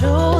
show.